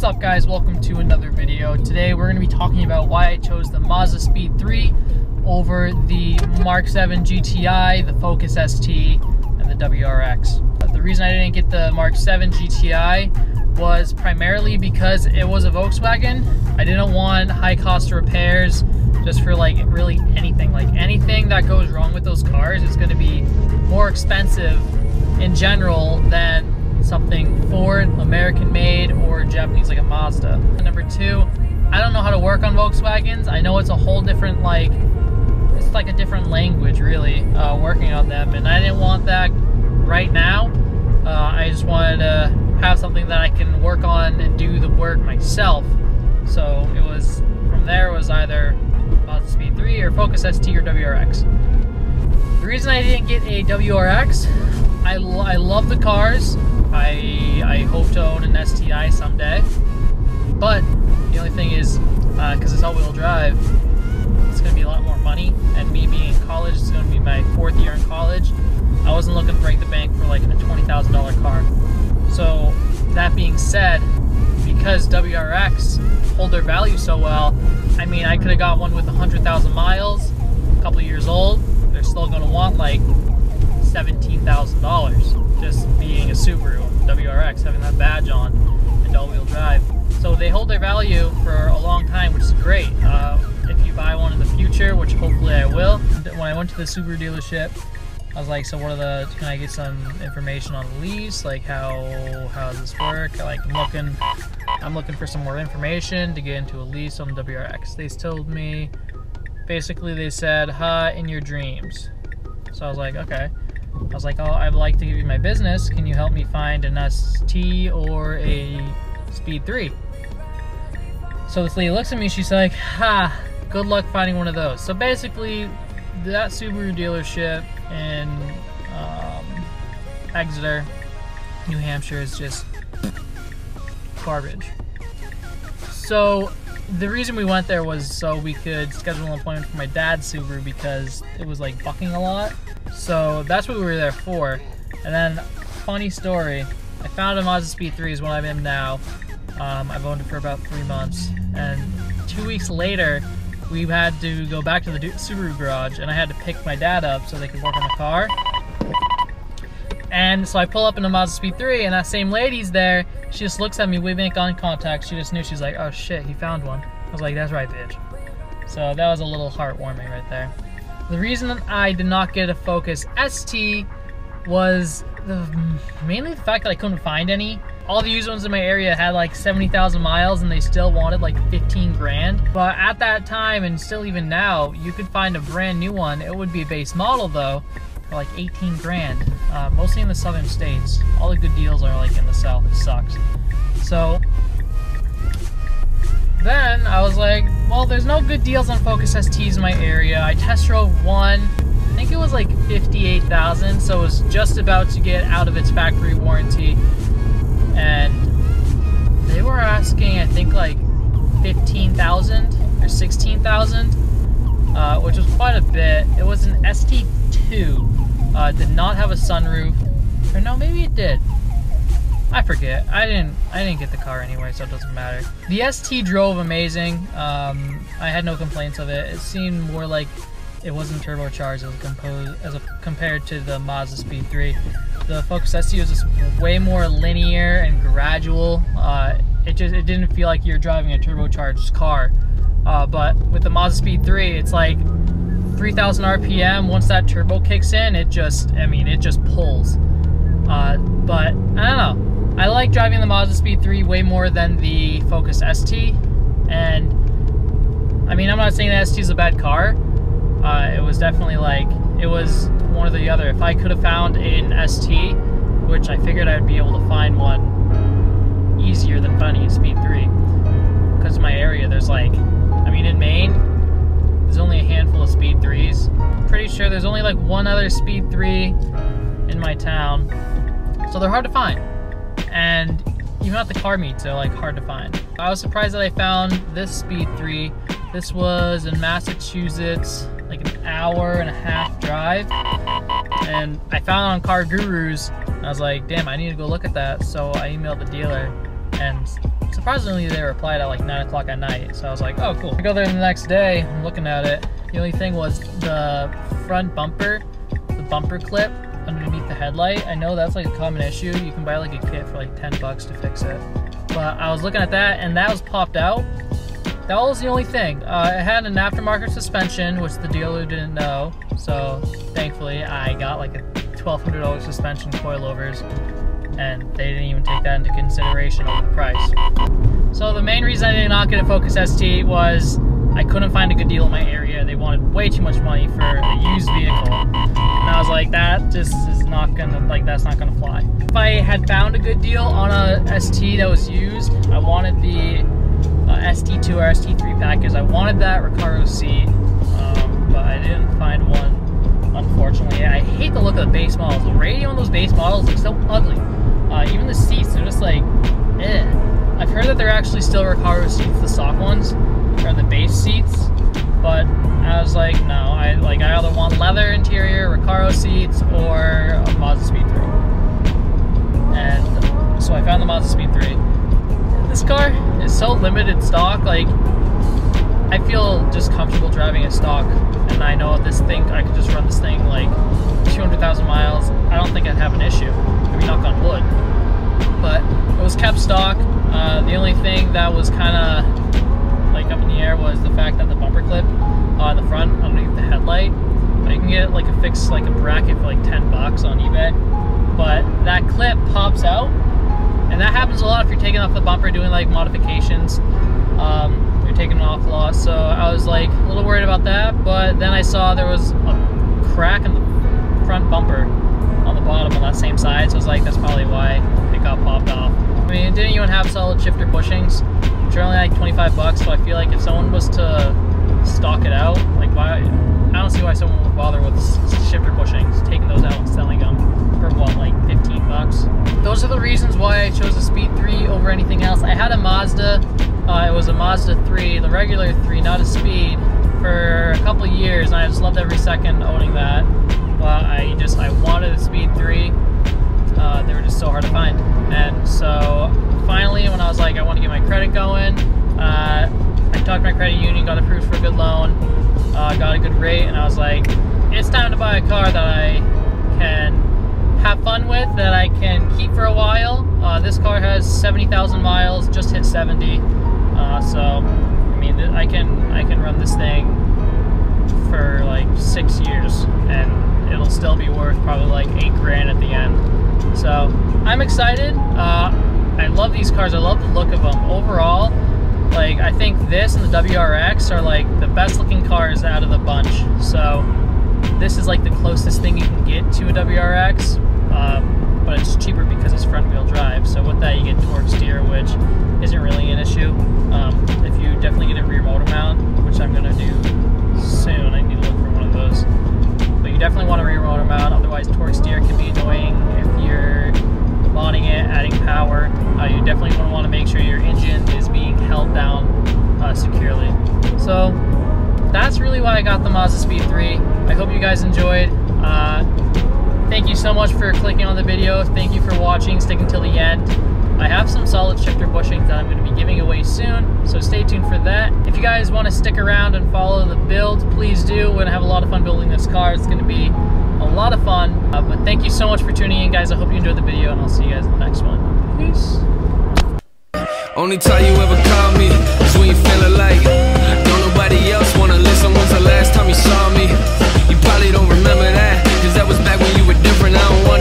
What's up guys, welcome to another video. Today we're going to be talking about why I chose the Mazda Speed 3 over the Mark 7 GTI, the Focus ST, and the WRX. The reason I didn't get the Mark 7 GTI was primarily because it was a Volkswagen. I didn't want high cost repairs just for like really anything. Like anything that goes wrong with those cars is going to be more expensive in general than something Ford, American made, or Japanese like a Mazda. And number two, I don't know how to work on Volkswagens. I know it's a whole different like, it's like a different language really, uh, working on them. And I didn't want that right now. Uh, I just wanted to have something that I can work on and do the work myself. So it was, from there was either Mazda Speed 3 or Focus ST or WRX. The reason I didn't get a WRX, I, I love the cars. I I hope to own an STI someday. But the only thing is, because uh, it's all-wheel drive, it's going to be a lot more money. And me being in college, it's going to be my fourth year in college. I wasn't looking to break the bank for like a $20,000 car. So that being said, because WRX hold their value so well, I mean, I could have got one with 100,000 miles, a couple years old. They're still going to want like $17,000 just being a Subaru WRX, having that badge on and all-wheel drive. So they hold their value for a long time, which is great. Uh, if you buy one in the future, which hopefully I will. When I went to the Subaru dealership, I was like, so what are the, can I get some information on the lease? Like how, how does this work? Like I'm looking, I'm looking for some more information to get into a lease on the WRX. They told me, basically they said, ha, in your dreams. So I was like, okay. I was like, oh, I'd like to give you my business. Can you help me find an ST or a Speed 3? So this lady looks at me, she's like, ha, good luck finding one of those. So basically, that Subaru dealership in um, Exeter, New Hampshire is just garbage. So the reason we went there was so we could schedule an appointment for my dad's Subaru because it was like bucking a lot. So that's what we were there for. And then, funny story, I found a Mazda Speed 3 is what I'm in now. Um, I've owned it for about three months. And two weeks later, we had to go back to the Subaru garage and I had to pick my dad up so they could work on the car. And so I pull up in a Mazda Speed 3 and that same lady's there. She just looks at me, we make eye contact. She just knew, she's like, oh shit, he found one. I was like, that's right, bitch. So that was a little heartwarming right there. The reason I did not get a Focus ST was the, mainly the fact that I couldn't find any. All the used ones in my area had like 70,000 miles and they still wanted like 15 grand. But at that time and still even now, you could find a brand new one. It would be a base model though, for like 18 grand. Uh, mostly in the southern states. All the good deals are like in the south, it sucks. So then I was like, well, there's no good deals on Focus STs in my area. I test drove one. I think it was like 58,000, so it was just about to get out of its factory warranty. And they were asking, I think, like 15,000 or 16,000, uh, which was quite a bit. It was an ST2, uh, did not have a sunroof. Or no, maybe it did. I forget. I didn't. I didn't get the car anyway, so it doesn't matter. The ST drove amazing. Um, I had no complaints of it. It seemed more like it wasn't turbocharged as, composed, as a, compared to the Mazda Speed 3. The Focus ST was just way more linear and gradual. Uh, it just it didn't feel like you're driving a turbocharged car. Uh, but with the Mazda Speed 3, it's like 3,000 RPM. Once that turbo kicks in, it just, I mean, it just pulls. Uh, but I don't know. I like driving the Mazda Speed 3 way more than the Focus ST, and I mean, I'm not saying the ST is a bad car. Uh, it was definitely like, it was one or the other. If I could have found an ST, which I figured I'd be able to find one easier than finding a Speed 3, because my area, there's like, I mean, in Maine, there's only a handful of Speed 3s. Pretty sure there's only like one other Speed 3 in my town, so they're hard to find and even at the car meets, they're like hard to find. I was surprised that I found this Speed 3. This was in Massachusetts, like an hour and a half drive. And I found it on CarGurus, and I was like, damn, I need to go look at that. So I emailed the dealer, and surprisingly, they replied at like 9 o'clock at night. So I was like, oh, cool. I go there the next day, I'm looking at it. The only thing was the front bumper, the bumper clip underneath the headlight. I know that's like a common issue. You can buy like a kit for like 10 bucks to fix it. But I was looking at that and that was popped out. That was the only thing. Uh, it had an aftermarket suspension, which the dealer didn't know. So thankfully I got like a $1,200 suspension coilovers and they didn't even take that into consideration of the price. So the main reason I did not get a Focus ST was I couldn't find a good deal in my area. They wanted way too much money for a used vehicle. And I was like, that just is not gonna, like, that's not gonna fly. If I had found a good deal on a ST that was used, I wanted the uh, ST2 or ST3 package. I wanted that Recaro seat, um, but I didn't find one, unfortunately. I hate the look of the base models. The radio on those base models looks so ugly. Uh, even the seats, they're just like, eh. I've heard that they're actually still Recaro seats, the soft ones, or the base seats, but I was like, no, I like I either want leather interior, Recaro seats, or a Mazda Speed 3. And so I found the Mazda Speed 3. This car is so limited stock, like I feel just comfortable driving a stock, and I know this thing, I could just run this thing like 200,000 miles. I don't think I'd have an issue. Maybe knock on wood. But it was kept stock. Uh, the only thing that was kind of like up in the air was the fact that the bumper clip on the front underneath the headlight, but you can get like a fix, like a bracket for like 10 bucks on eBay. But that clip pops out, and that happens a lot if you're taking off the bumper doing like modifications. Um, you're taking it off a lot, so I was like a little worried about that. But then I saw there was a crack in the front bumper on the bottom on that same side, so I was like, that's probably why it got popped off. I mean, it didn't even have solid shifter bushings, are only like 25 bucks, so I feel like if someone was to stock it out, like why, I don't see why someone would bother with shifter bushings, taking those out and selling them for what, like 15 bucks. Those are the reasons why I chose the Speed 3 over anything else. I had a Mazda, uh, it was a Mazda 3, the regular 3, not a Speed, for a couple years, and I just loved every second owning that. But I just, I wanted a Speed 3. Uh, they were just so hard to find. And so finally, when I was like, I want to get my credit going, uh, I talked to my credit union, got approved for a good loan, uh, got a good rate, and I was like, it's time to buy a car that I can have fun with, that I can keep for a while. Uh, this car has 70,000 miles, just hit 70. Uh, so, I mean, I can I can run this thing for like six years, and it'll still be worth probably like eight grand at the end. So I'm excited. Uh, I love these cars. I love the look of them. Overall, like I think this and the WRX are like the best looking cars out of the bunch. So this is like the closest thing you can get to a WRX, um, but it's cheaper because it's front wheel drive. So with that, you get torque steer, which isn't really an issue. Um, if you definitely get a rear motor mount, which I'm gonna do guys enjoyed. Uh, thank you so much for clicking on the video. Thank you for watching, sticking till the end. I have some solid shifter bushings that I'm going to be giving away soon, so stay tuned for that. If you guys want to stick around and follow the build, please do. We're going to have a lot of fun building this car. It's going to be a lot of fun. Uh, but thank you so much for tuning in, guys. I hope you enjoyed the video, and I'll see you guys in the next one. Peace. Only time you ever call me is when you Don't nobody else wanna listen. When's the last time you saw me? probably don't remember that. Cause that was back when you were different, I don't wanna